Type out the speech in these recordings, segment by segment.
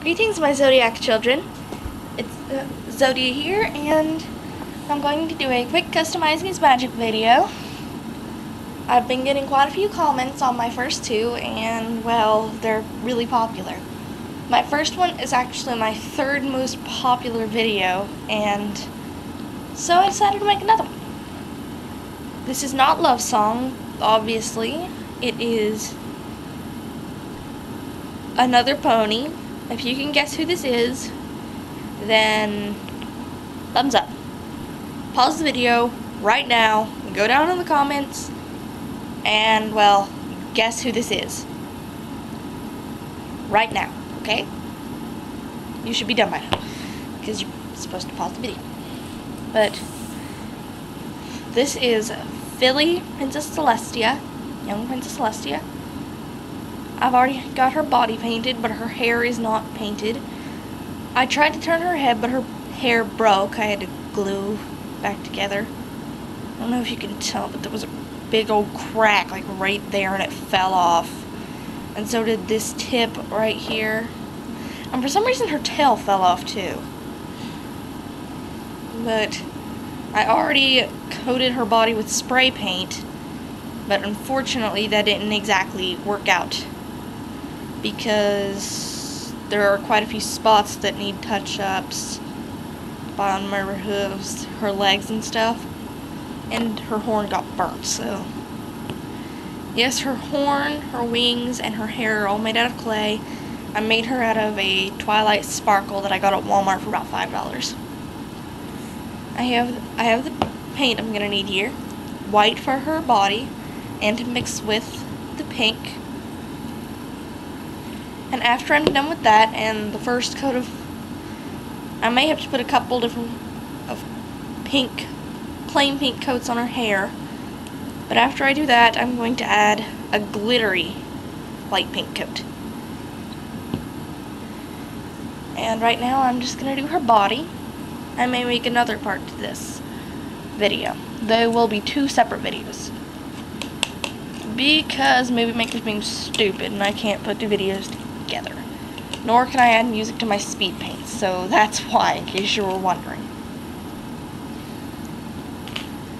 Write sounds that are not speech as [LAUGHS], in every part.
Greetings, my Zodiac children. It's uh, here, and I'm going to do a quick customizing is magic video. I've been getting quite a few comments on my first two, and well, they're really popular. My first one is actually my third most popular video, and so I decided to make another one. This is not Love Song, obviously. It is another pony. If you can guess who this is, then thumbs up. Pause the video right now, go down in the comments, and, well, guess who this is. Right now, okay? You should be done by now, because you're supposed to pause the video. But, this is Filly Princess Celestia, young Princess Celestia. I've already got her body painted, but her hair is not painted. I tried to turn her head, but her hair broke. I had to glue back together. I don't know if you can tell, but there was a big old crack, like right there, and it fell off. And so did this tip right here. And for some reason, her tail fell off too. But I already coated her body with spray paint, but unfortunately, that didn't exactly work out because there are quite a few spots that need touch-ups on her hooves, her legs and stuff, and her horn got burnt, so yes, her horn, her wings, and her hair are all made out of clay. I made her out of a Twilight Sparkle that I got at Walmart for about $5. I have I have the paint I'm going to need here. White for her body and to mix with the pink and after I'm done with that and the first coat of I may have to put a couple different of pink plain pink coats on her hair. But after I do that I'm going to add a glittery light pink coat. And right now I'm just gonna do her body. I may make another part to this video there will be two separate videos. Because Movie Maker's being stupid and I can't put two videos together together. Nor can I add music to my speed paint, so that's [LAUGHS] why, in case you were wondering.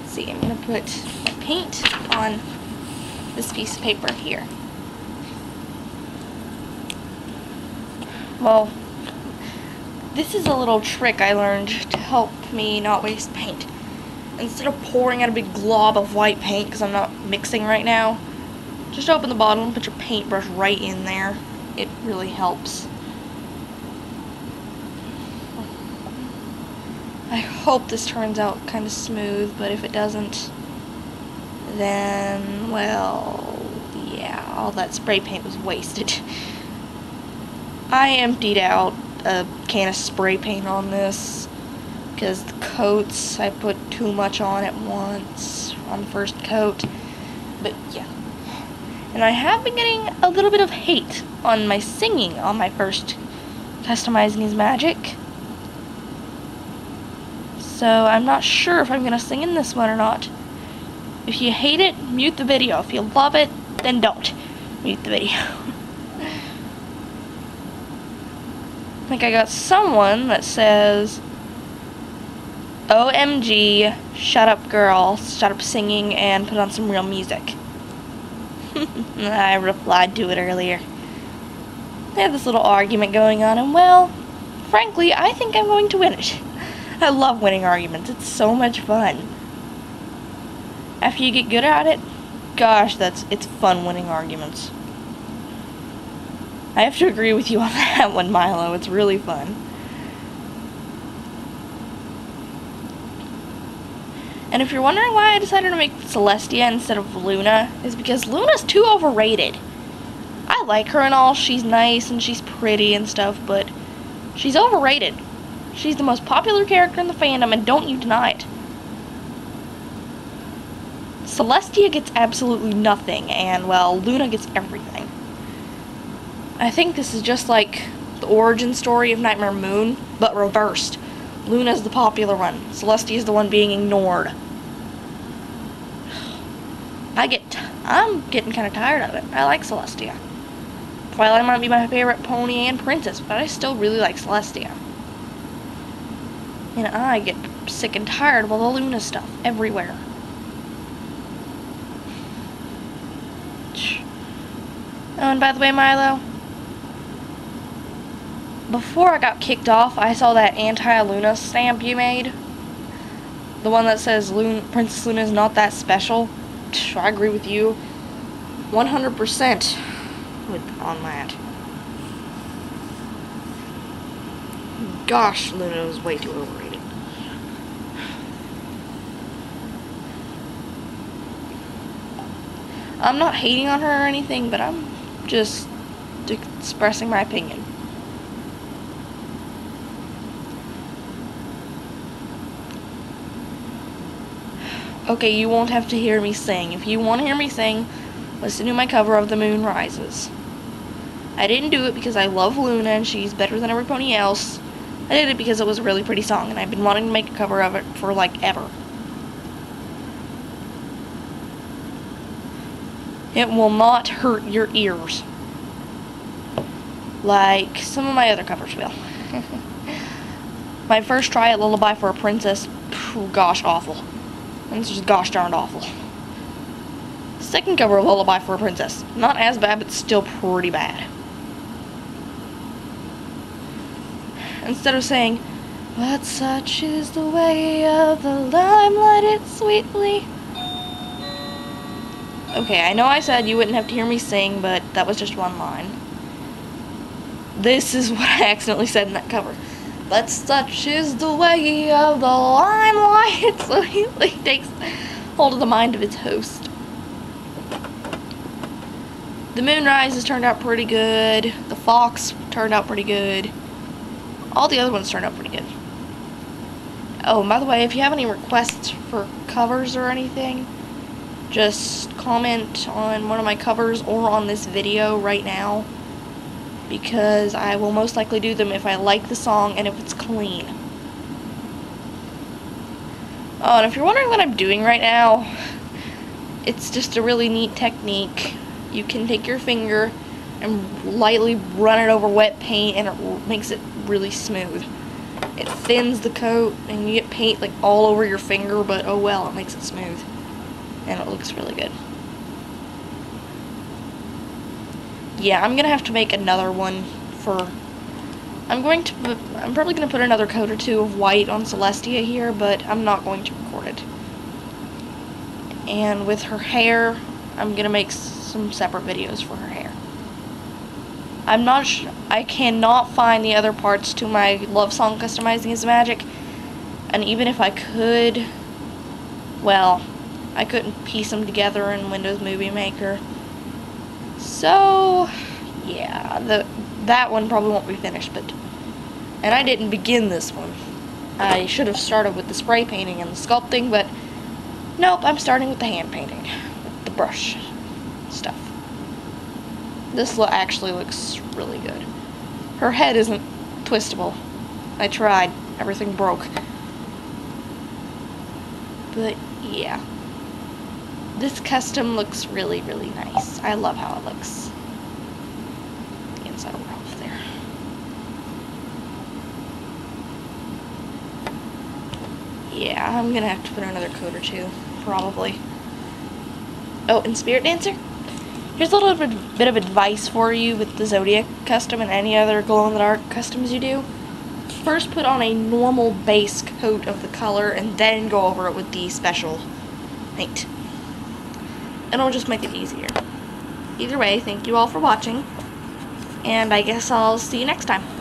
Let's see, I'm going to put my paint on this piece of paper here. Well, this is a little trick I learned to help me not waste paint. Instead of pouring out a big glob of white paint, because I'm not mixing right now, just open the bottle and put your paintbrush right in there it really helps. I hope this turns out kind of smooth, but if it doesn't, then, well, yeah, all that spray paint was wasted. [LAUGHS] I emptied out a can of spray paint on this because the coats, I put too much on at once on the first coat. But yeah, and I have been getting a little bit of hate on my singing on my first Customizing Is Magic. So I'm not sure if I'm going to sing in this one or not. If you hate it, mute the video. If you love it, then don't mute the video. [LAUGHS] I think I got someone that says, OMG, shut up girl, shut up singing and put on some real music. [LAUGHS] I replied to it earlier. They have this little argument going on, and well, frankly, I think I'm going to win it. [LAUGHS] I love winning arguments. It's so much fun. After you get good at it, gosh, that's it's fun winning arguments. I have to agree with you on [LAUGHS] that one, Milo. It's really fun. And if you're wondering why I decided to make Celestia instead of Luna, is because Luna's too overrated. Like her and all, she's nice and she's pretty and stuff, but she's overrated. She's the most popular character in the fandom, and don't you deny it. Celestia gets absolutely nothing, and, well, Luna gets everything. I think this is just like the origin story of Nightmare Moon, but reversed. Luna's the popular one. Celestia's the one being ignored. I get, I'm getting kind of tired of it. I like Celestia. Twilight might be my favorite pony and princess, but I still really like Celestia. And I get sick and tired of all the Luna stuff everywhere. Oh, and by the way, Milo, before I got kicked off, I saw that anti-Luna stamp you made. The one that says Princess Luna is not that special. I agree with you 100% with, on that. Gosh, Luna was way too overrated. I'm not hating on her or anything, but I'm just expressing my opinion. Okay, you won't have to hear me sing. If you want to hear me sing, listen to my cover of The Moon Rises. I didn't do it because I love Luna and she's better than everybody else. I did it because it was a really pretty song and I've been wanting to make a cover of it for like ever. It will not hurt your ears. Like some of my other covers will. [LAUGHS] my first try at Lullaby for a Princess, phew, gosh, awful. It's just gosh darned awful. Second cover of Lullaby for a Princess. Not as bad, but still pretty bad. Instead of saying, But such is the way of the limelight, it sweetly Okay, I know I said you wouldn't have to hear me sing, but that was just one line. This is what I accidentally said in that cover. But such is the way of the limelight. So sweetly [LAUGHS] takes hold of the mind of its host. The Moon Rises has turned out pretty good. The fox turned out pretty good. All the other ones turned out pretty good. Oh, by the way, if you have any requests for covers or anything, just comment on one of my covers or on this video right now because I will most likely do them if I like the song and if it's clean. Oh, and if you're wondering what I'm doing right now, it's just a really neat technique. You can take your finger and lightly run it over wet paint and it makes it really smooth. It thins the coat and you get paint like all over your finger, but oh well, it makes it smooth and it looks really good. Yeah, I'm gonna have to make another one for. I'm going to. I'm probably gonna put another coat or two of white on Celestia here, but I'm not going to record it. And with her hair, I'm gonna make some separate videos for her hair. I'm not. I cannot find the other parts to my love song customizing is magic, and even if I could, well, I couldn't piece them together in Windows Movie Maker. So, yeah, the that one probably won't be finished, but and I didn't begin this one. I should have started with the spray painting and the sculpting, but nope, I'm starting with the hand painting, with the brush stuff. This lo actually looks really good. Her head isn't twistable. I tried. Everything broke. But, yeah. This custom looks really, really nice. I love how it looks. The inside will off there. Yeah, I'm gonna have to put another coat or two, probably. Oh, and Spirit Dancer? Here's a little bit of advice for you with the Zodiac custom and any other glow-in-the-dark customs you do. First put on a normal base coat of the color and then go over it with the special paint and it'll just make it easier. Either way, thank you all for watching, and I guess I'll see you next time.